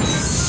Yes.